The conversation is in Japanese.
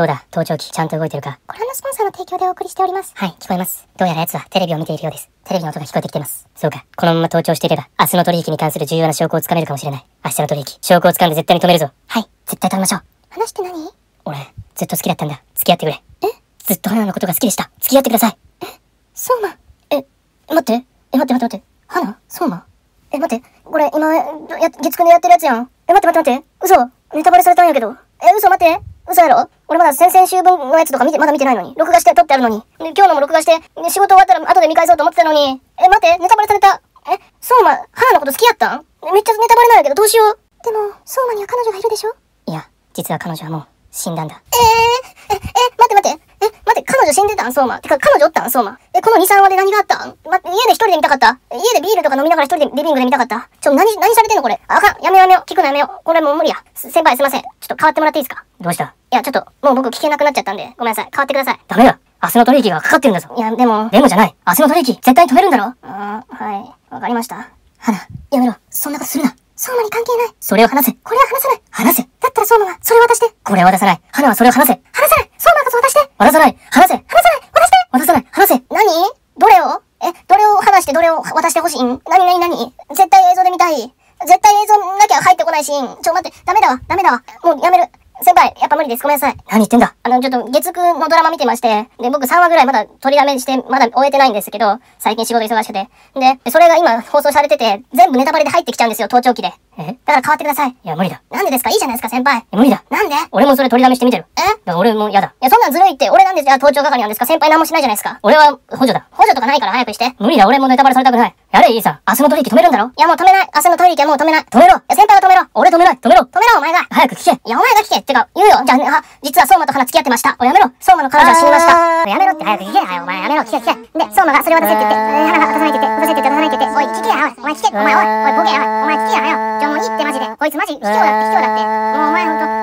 どうだ？盗聴器ちゃんと動いてるか？ご覧のスポンサーの提供でお送りしております。はい、聞こえます。どうやら奴はテレビを見ているようです。テレビの音が聞こえてきてます。そうか。このまま盗聴していれば、明日の取引に関する重要な証拠をつかめるかもしれない。明日の取引、証拠をつかんで絶対に止めるぞ。はい、絶対止めましょう。話って何？俺、ずっと好きだったんだ。付き合ってくれ。え？ずっと花のことが好きでした。付き合ってください。そうま。え、待って。え、待って待って待って。花？そうまえ、待って。これ、今、や、月9でやってるやつやん。え、待って待って待って。嘘。ネタバレされたんやけど。え、嘘待って。嘘やろ？俺まだ先々週分のやつとか見て、まだ見てないのに。録画して撮ってあるのに。今日のも録画して、仕事終わったら後で見返そうと思ってたのに。え、待って。ネタバレされた。え、そうま、花のこと好きやったん？めっちゃネタバレなんやけど、どうしよう。でも、相馬には彼女がいるでしょ？いや、実は彼女はもう、死んだんだ。えー、え、え、待って待って。え、待って、彼女死んでたん？相馬。てか、彼女おったん？相馬。え、この2、3話で何があったん？待って、家で一人で見たかった家でビールとか飲みながら一人でリビングで見たかったちょ、何、何されてんのこれ？あかん。やめようやめよう。聞くのやめよう。これもう無理や。先輩すいません。ちょっと変わってもらっていいですか？どうした？いや、ちょっと、もう僕聞けなくなっちゃったんで、ごめんなさい。変わってください。ダメだ。明日の取引がかかってるんだぞ。いや、でも、でもじゃない。明日の取引、絶対に止めるんだろ？あーはい。わかりました。花、やめろ。そんなことするな。相馬に関係ない。それを話せ。これは話さない。話せ。だったら相馬は、それを渡して。これは渡さない。花はそれを話せ。話さない。相馬こそ渡して。渡さない。話せ。話さない。渡して。渡さない。話せ。何？どれを？え、どれを話してどれを渡してほしいん？何何何？絶対映像で見たい。絶対映像なきゃ入ってこないシーン。ちょ、待って、ダメだわ、ダメだわ。もうやめる。先輩、やっぱ無理です。ごめんなさい。何言ってんだ。あの、ちょっと月9のドラマ見てまして、で、僕3話ぐらいまだ取りだめして、まだ終えてないんですけど、最近仕事忙しくて。で、それが今放送されてて、全部ネタバレで入ってきちゃうんですよ、盗聴器で。え？だから変わってください。いや、無理だ。なんでですか？いいじゃないですか、先輩。え無理だ。なんで？俺もそれ取りだめしてみてる。え？だから俺も嫌だ。いや、そんなんずるいって、俺なんでじゃあ盗聴係なんですか？先輩何もしないじゃないですか。俺は補助だ。補助とかないから早くして。い無理だ。俺もネタバレされたくない。やれ、いいさ。明日の取引止めるんだろ？や、もう止めない。明日のトイレ行きはもう止めない。い止めろ。や、先輩は止めろ。俺止めない。止めろ。止めろ、お前が。早く聞け。いや、お前が聞け。ってか、言うよ。じゃあ、あ、実は相馬と花付き合ってました。おやめろ。相馬の彼女は死にました。やめろって早く聞け。はい、お前やめろ。聞け、聞け。で、相馬がそれ渡せって言って、えー花が渡さないって言って、渡せって言って、渡さないって言って、おい、聞けや、おい。お前聞け。お前、おい、おい、ボケや、おい。お前聞けや、おい。じゃあもういいってマジで。こいつマジ、卑怯だって、卑怯だって。もうお前ほんと、